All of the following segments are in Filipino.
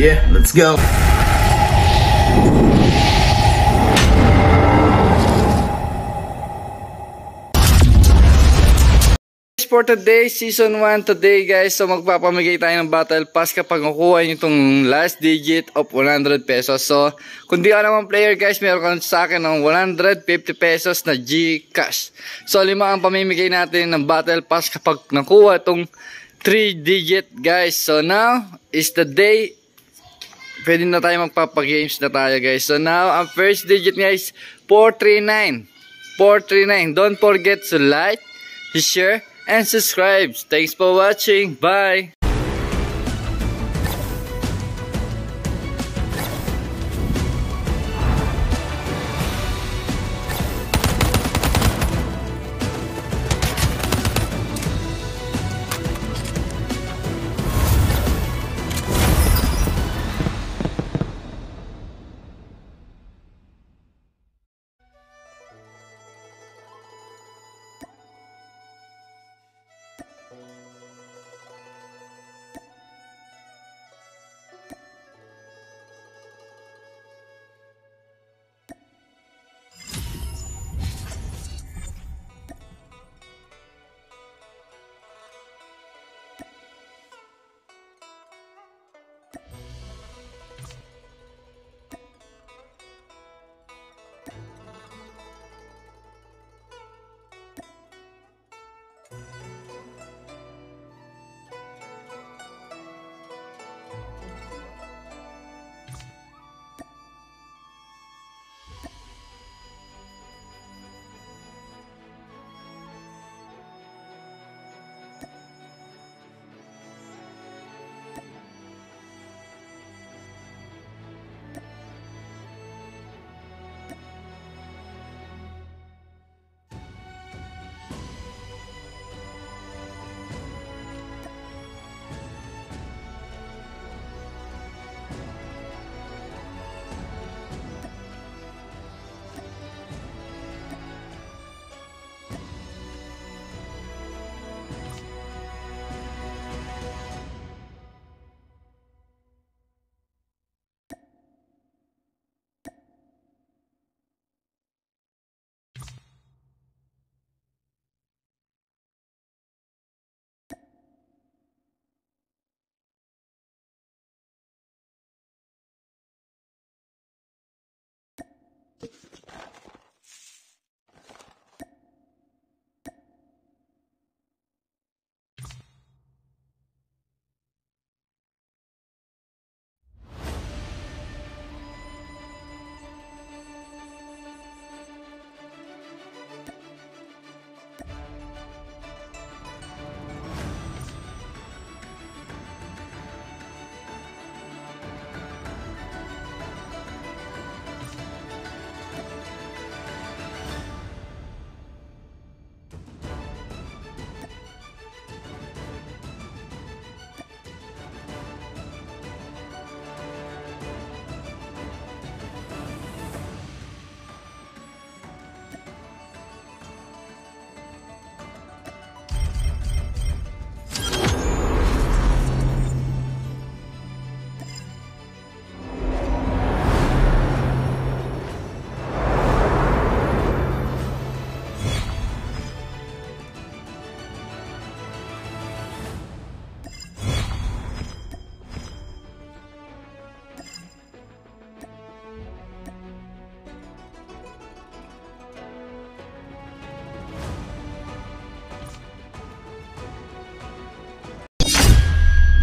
Yeah, let's go. for today, season 1 today guys. So magpapamigay tayo ng battle pass kapag nakuha nyo itong last digit of 100 pesos. So kung di ka naman player guys, meron ka sa akin ng 150 pesos na Gcash. So lima ang pamimigay natin ng battle pass kapag nakuha itong 3 digit guys. So now is the day pwede na tayo magpapagames na tayo guys. So now, ang first digit guys, 439. 439. Don't forget to like, share, and subscribe. Thanks for watching. Bye!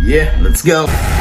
Yeah, let's go.